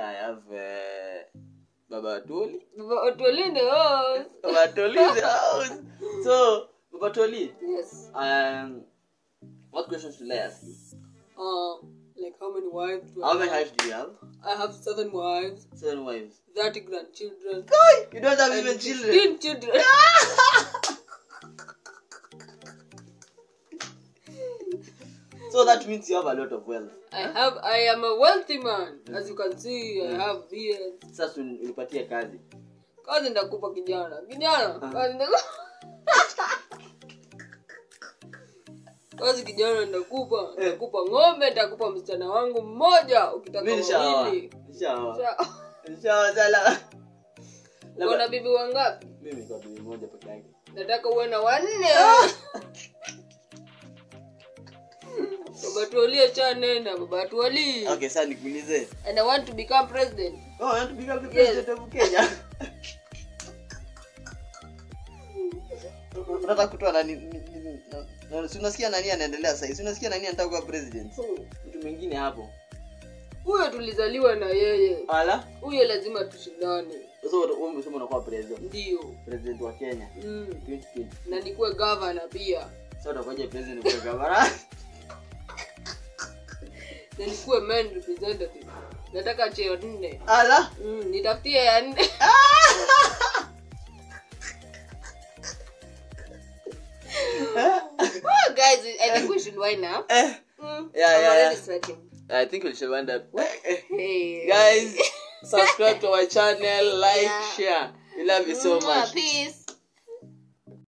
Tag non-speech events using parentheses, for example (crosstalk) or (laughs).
I have uh, Baba Toli. But Otoli in the house. Baba Toli in the house. So, Baba Toli, Yes. um, what questions should I ask you? Uh, like how many wives do How I many wives do you have? I have seven wives, Seven wives. 30 grandchildren, You don't have even children. 15 children. (laughs) So that means you have a lot of wealth. I have, I am a wealthy man. As you can see, I have beards. Sasa uni- unipatie kazi. Kazi ndakupa kijana. Kijana, kazi ndakupa. Kazi kijana ndakupa. Ndakupa ng'ombe, ndakupa msichana wangu mmoja ukitaka wawili. Nishaoa. Sawa. Nishaoa sala. Uko na bibi wangapi? Mimi kwa bibi moja peke yake. nataka uwe na wanne baba tuolie cha nenda baba tuoli Okay, sasa nikuulize. and i want to become president Oh, I want to become the Yes. president of Kenya. Unataka kutoa nani? ni- ni- na- na- Si unasikia nani anaendelea sasa? Si unasikia nani anataka kuwa president? Mtu mwingine hapo. huyo tulizaliwa na yeye Ala. huyo lazima tushindane umesema unakuwa president. ndio President wa Kenya mm. 2020. na nikuwe gavana pia Sasa utakuja president kwa gavana. Na nikuwe man representative nataka cheo nne Ala. mm, nitafutie ya nne (laughs) oh, guys i think we should wind up Eh. mm. Yeah, I'm yeah, already yeah. sweating I think we should wind up. hey Guys, (laughs) subscribe to our channel, like, Yeah. share. We love you so much. peace